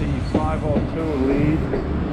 AC 502 lead.